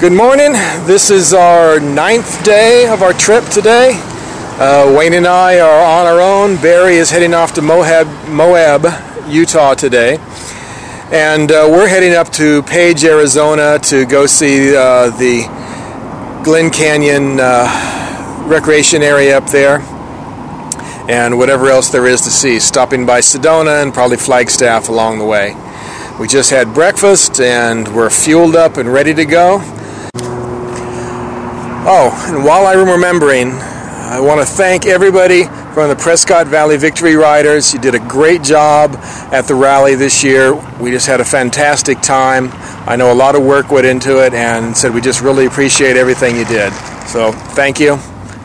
Good morning. This is our ninth day of our trip today. Uh, Wayne and I are on our own. Barry is heading off to Moab, Moab Utah today. And uh, we're heading up to Page, Arizona to go see uh, the Glen Canyon uh, recreation area up there and whatever else there is to see. Stopping by Sedona and probably Flagstaff along the way. We just had breakfast and we're fueled up and ready to go. Oh, and while I'm remembering, I want to thank everybody from the Prescott Valley Victory Riders. You did a great job at the rally this year. We just had a fantastic time. I know a lot of work went into it and said we just really appreciate everything you did. So thank you.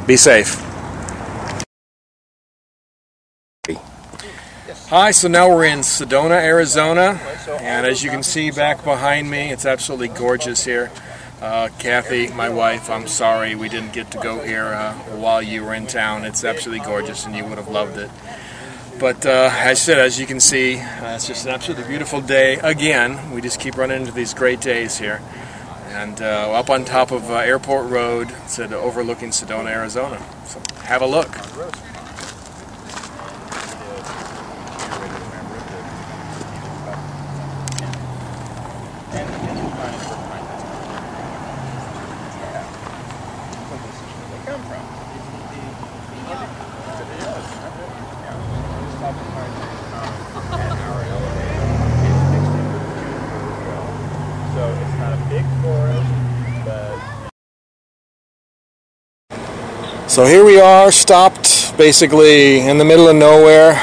Be safe. Hi, so now we're in Sedona, Arizona, and as you can see back behind me, it's absolutely gorgeous here. Uh, Kathy, my wife, I'm sorry we didn't get to go here uh, while you were in town. It's absolutely gorgeous and you would have loved it. But uh, as I said, as you can see, uh, it's just an absolutely beautiful day. Again, we just keep running into these great days here. And uh, up on top of uh, Airport Road, it's overlooking Sedona, Arizona. So have a look. So here we are, stopped basically in the middle of nowhere.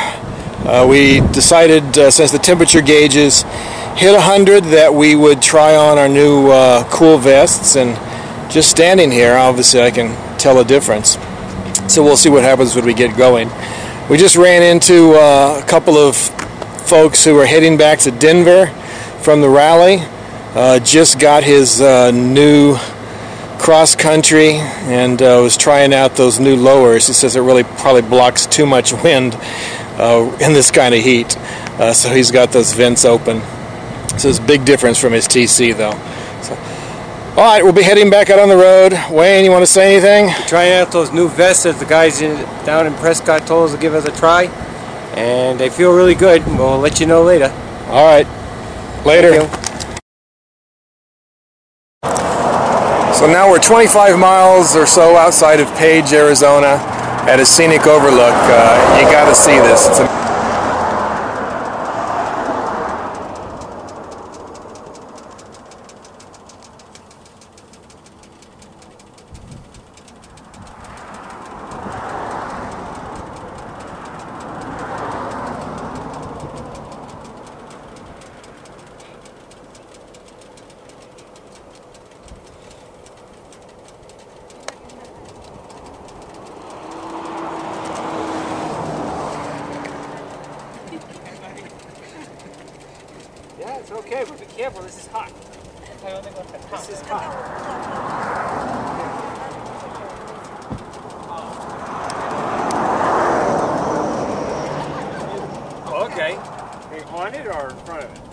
Uh, we decided, uh, since the temperature gauges hit 100, that we would try on our new uh, cool vests. And just standing here, obviously, I can tell a difference. So we'll see what happens when we get going. We just ran into uh, a couple of folks who were heading back to Denver from the rally. Uh, just got his uh, new cross country and uh, was trying out those new lowers. He says it really probably blocks too much wind uh, in this kind of heat. Uh, so he's got those vents open. So it's a big difference from his TC though. So, all right, we'll be heading back out on the road. Wayne, you want to say anything? We're trying out those new vests that the guys in, down in Prescott told us to give us a try. And they feel really good. We'll let you know later. All right. Later. So now we're 25 miles or so outside of Page, Arizona at a scenic overlook. Uh, you got to see this. But be careful, this is hot. This is hot. Okay. On it or in front of it?